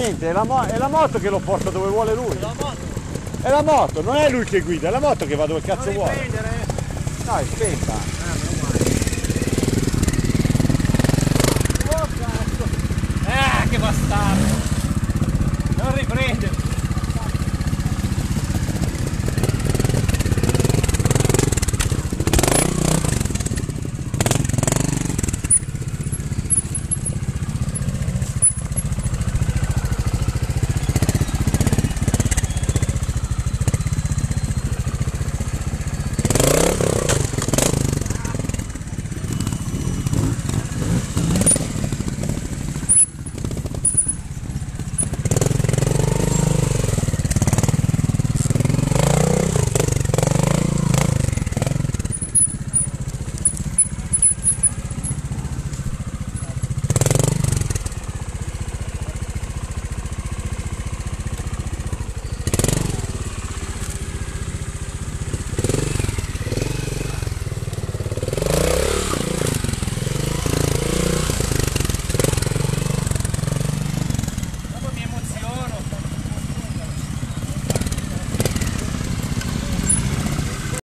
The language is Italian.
niente, è la, è la, moto che lo porta dove vuole lui. È la moto. È la moto, non è lui che guida, è la moto che va dove cazzo non vuole. Eh. Dai, spenta. Ah, eh, che bastardo. Non riprendere.